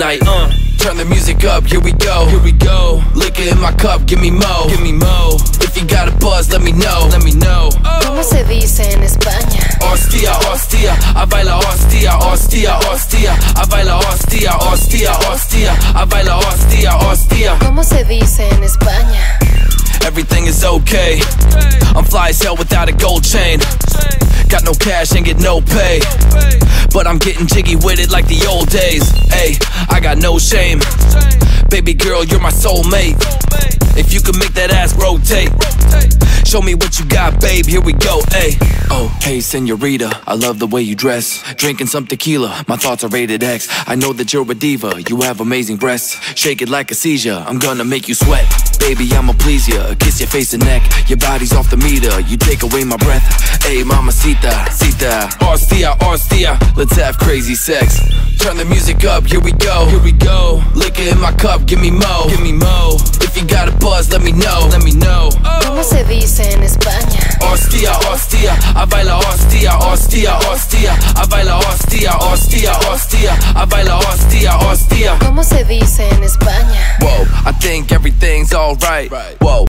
night. Uh, turn the music up, here we go. Here we go. Liquor in my cup, give me mo. Give me mo. If you got a buzz, let me know. Let me know. ¿Cómo se dice en España? Hostia, hostia, a baila hostia, hostia, hostia, a baila hostia, hostia, hostia, a baila hostia, hostia. ¿Cómo se dice en España? Everything is okay. I'm fly as hell without a gold chain. Got no cash and get no pay. But I'm getting jiggy with it like the old days. Hey, I got no shame. Baby girl, you're my soulmate. If you can make that ass rotate, show me what you got, babe. Here we go. Hey, oh, hey, senorita, I love the way you dress. Drinking some tequila, my thoughts are rated X. I know that you're a diva, you have amazing breasts. Shake it like a seizure, I'm gonna make you sweat. Baby, I'ma please ya, kiss your face and neck. Your body's off the meter, you take away my breath. Hey, mamacita, cita, hostia, hostia. Let's have crazy sex. Turn the music up, here we go, here we go. Liquor in my cup, give me mo, give me mo. If you got a buzz, let me know, let me know. ¿Cómo se dice en España? Hostia, hostia, a baila hostia, hostia, hostia, a baila hostia, hostia, hostia, a baila hostia, hostia. ¿Cómo se dice en España? Whoa, I think everything's alright. Whoa.